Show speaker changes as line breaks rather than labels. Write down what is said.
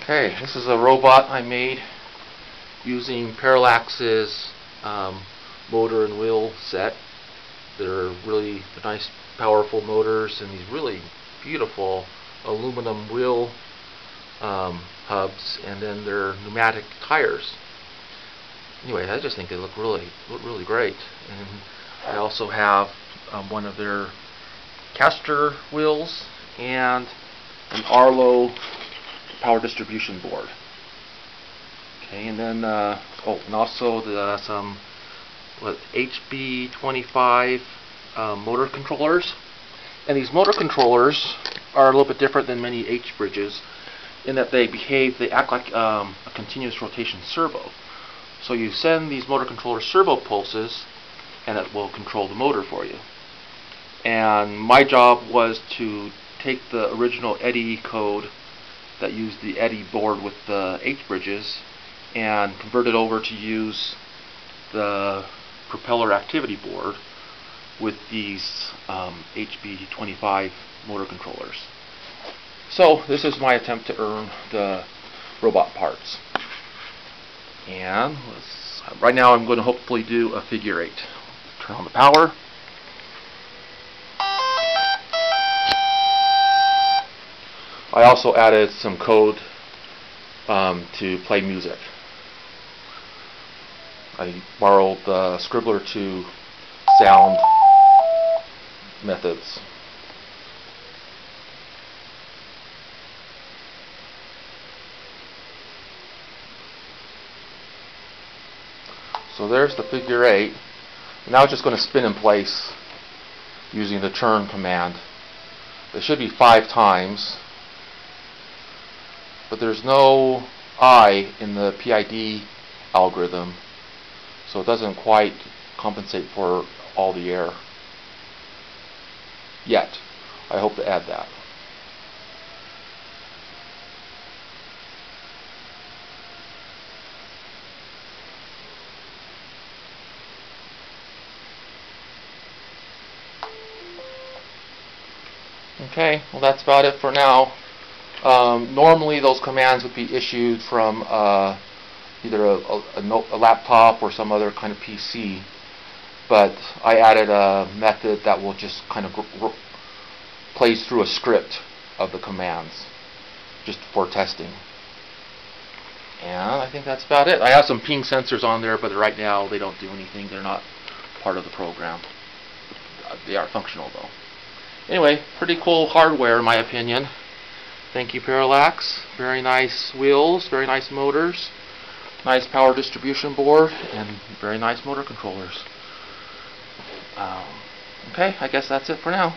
Okay, this is a robot I made using Parallax's um, motor and wheel set. They're really nice, powerful motors and these really beautiful aluminum wheel um, hubs, and then they're pneumatic tires. Anyway, I just think they look really, look really great. And I also have um, one of their caster wheels and an Arlo power distribution board. Okay, and then uh, oh, and also the some what HB25 uh, motor controllers. And these motor controllers are a little bit different than many H bridges in that they behave, they act like um, a continuous rotation servo. So you send these motor controller servo pulses, and it will control the motor for you. And my job was to take the original Eddie code that used the Eddie board with the H bridges and converted over to use the propeller activity board with these um, HB25 motor controllers. So this is my attempt to earn the robot parts. And right now I'm going to hopefully do a figure eight. Turn on the power. I also added some code um, to play music. I borrowed the Scribbler 2 sound methods. So there's the figure 8. Now it's just going to spin in place using the turn command. It should be five times but there's no I in the PID algorithm so it doesn't quite compensate for all the error yet. I hope to add that. Okay, well that's about it for now. Um, normally those commands would be issued from uh, either a, a, a, laptop or some other kind of PC. But I added a method that will just kind of plays through a script of the commands just for testing. And I think that's about it. I have some ping sensors on there, but right now they don't do anything. They're not part of the program. They are functional though. Anyway, pretty cool hardware in my opinion. Thank you Parallax. Very nice wheels, very nice motors, nice power distribution board, and very nice motor controllers. Um, okay, I guess that's it for now.